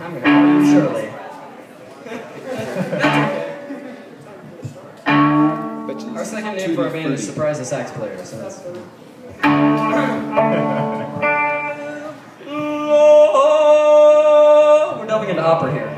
I'm gonna call you Shirley. Our second name for our band is Surprise the Sax Player, so that's. We're delving into opera here.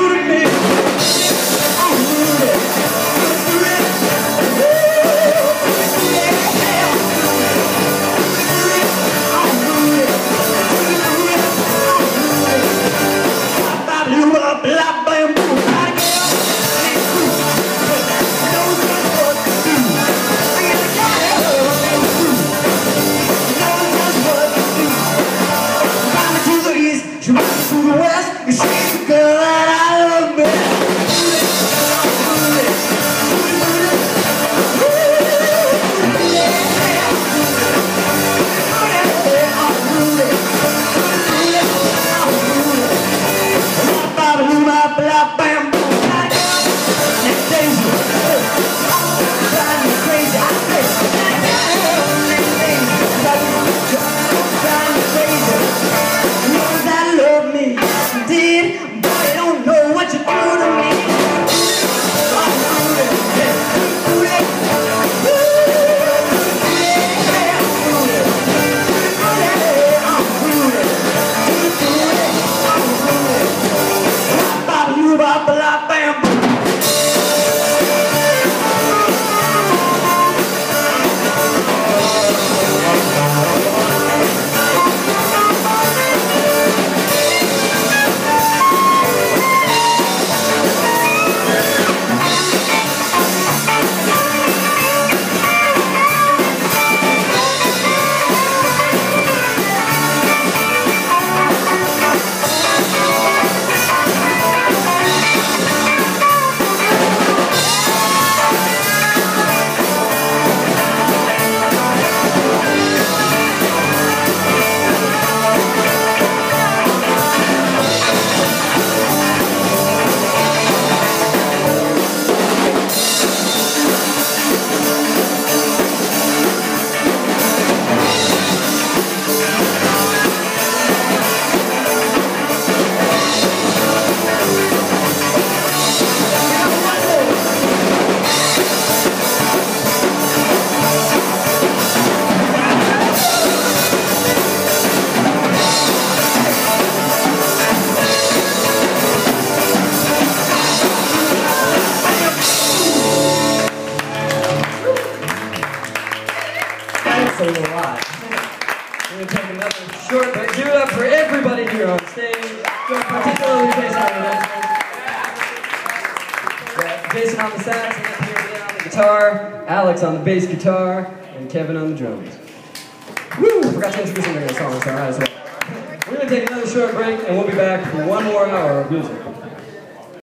Thanks We're gonna take another short break. Give it up for everybody here on stage, but particularly Jason on the. Got Jason on the sax, up here on the guitar, Alex on the bass guitar, and Kevin on the drums. Woo! Forgot to introduce him during the song, so as well. We're gonna take another short break, and we'll be back for one more hour of music.